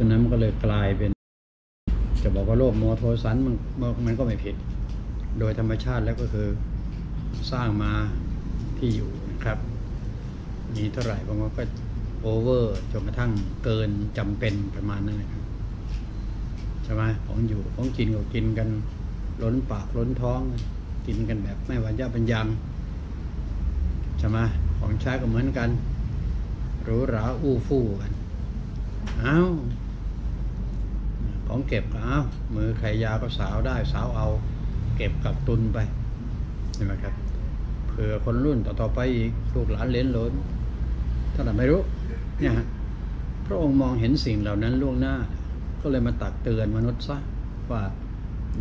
ฉะนั้นมันก็เลยกลายเป็น จะบอกว่าโรคโมโทสันมันมันก็ไม่ผิด โดยธรรมชาติแล้วก็คือสร้างมาที่อยู่นะครับ มีเท่าไหร่บางคนก็โอเวอร์จนกระทั่งเกินจำเป็นประมาณนั้นนะครับใช่ไหมของอยู่ของกินก็กินกันล้นปากล้นท้อง กินกันแบบไม่หวานยาเป็นยังใช่ไหมของใช้ก็เหมือนกันหรูหราอู้ฟู่กัน อ้าว ของเก็บอ้าวมือใครยาวก็สาวได้สาวเอา เก็บกับตุนไปใช่ไหมครับเผื่อคนรุ่นต่อๆไปอีกลูกหลานเลนหลนถ้าเราไม่รู้เนี่ยฮะพระองค์มองเห็นสิ่งเหล่านั้นล่วงหน้า ก็เลยมาตักเตือนมนุษย์ซะว่า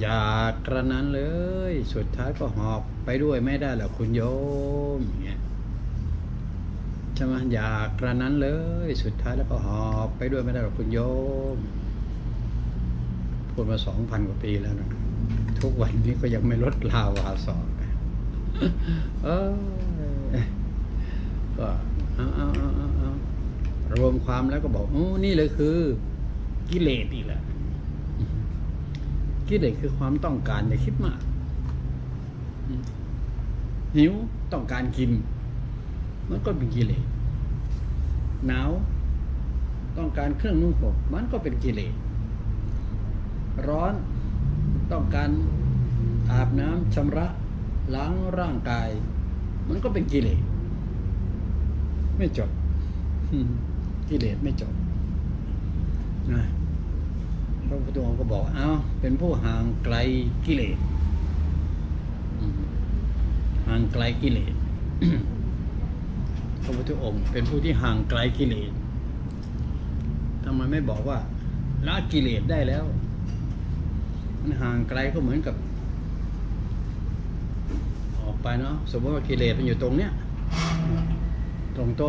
อย่ากระนั้นเลย สุดท้ายก็หอบไปด้วยไม่ได้หรอกคุณโยมอย่างเงี้ยใช่ไหมอย่ากระนั้นเลย สุดท้ายแล้วก็หอบไปด้วยไม่ได้หรอกคุณโยม พูดมาสองพันกว่าปีแล้วนะทุกวันนี้ก็ยังไม่ลดลาวาสอกเออก็เอาเอาเอาเอาเอารวมความแล้วก็บอกโอ้นี่เลยคือ กิเลสอีกแหละกิเลสคือความต้องการอย่าคิดมากอืมหิวต้องการกิน มันก็เป็นกิเลสหนาว ต้องการเครื่องนุ่งห่มมันก็เป็นกิเลส ร้อนต้องการอาบน้ำชำระล้างร่างกาย มันก็เป็นกิเลสไม่จบกิเลสไม่จบนะพระพุทธองค์ก็บอกเอาเป็นผู้ห่างไกลกิเลสห่างไกลกิเลสพระพุทธองค์ เป็นผู้ที่ห่างไกลกิเลสทำไมไม่บอกว่าละกิเลสได้แล้ว มันห่างไกลก็เหมือนกับ ออกไปเนาะสมมติว่ากิเลสมันอยู่ตรงเนี้ยตรงโต๊ะ